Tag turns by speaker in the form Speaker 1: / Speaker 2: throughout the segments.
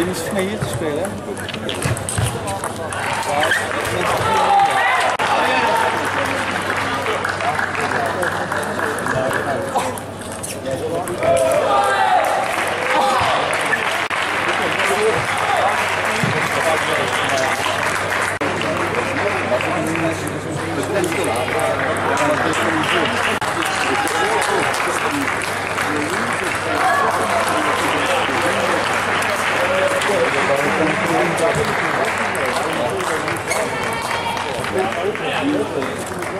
Speaker 1: je niet mee hier te spelen? Kom net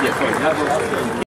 Speaker 1: Yes, sorry.